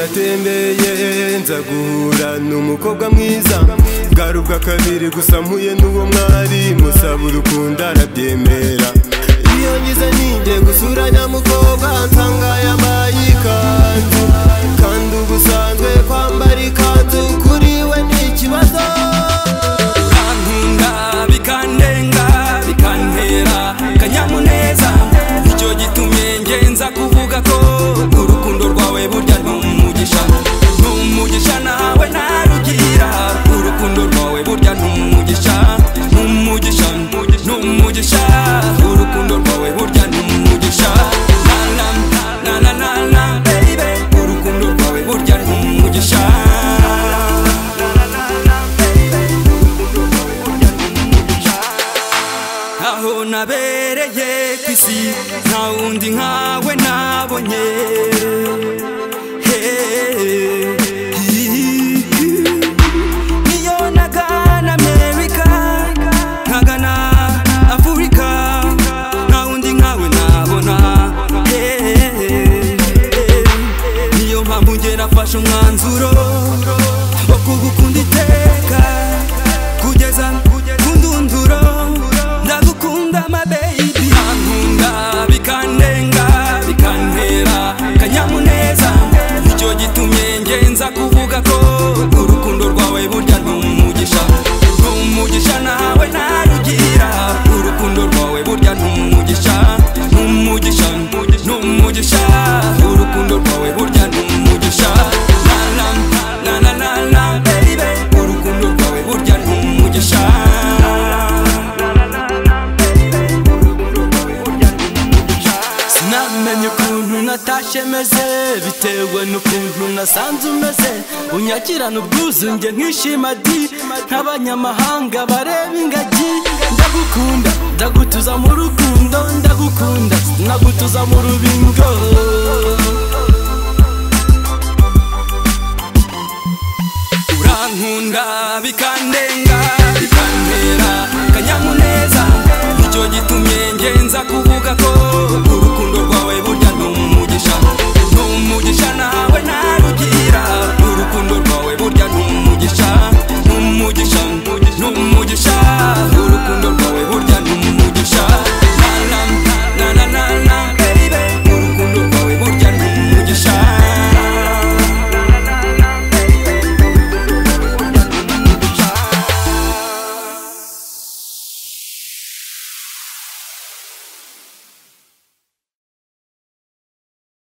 natembeye nza guhura n'umukobwa mwiza bwari ubwa kabiri gusa mpuye n'uwo mwari musaba urukundo arabyemera iyo ngize ninjye gusura nyamukobwa nsanga ntaho nabereye ku isi nta wundi nkawe nabonye ngenza kuvuga ko urukundo rwawe burya ni umugisha ni umugisha nawe ntarugira urukundo rwawe burya ni umugisha ni umugisha ni umugisha urukundo rwawe burya ni umugisha sinamenye ko natashye meze bitewe n'ukuntu nasanze umeze unyakirana ubwuzu njye nkishima di nk'abanyamahanga bareba ingagi ndagukunda ndagutuza mu rukundo ndagukunda ndagutuza mu rubingo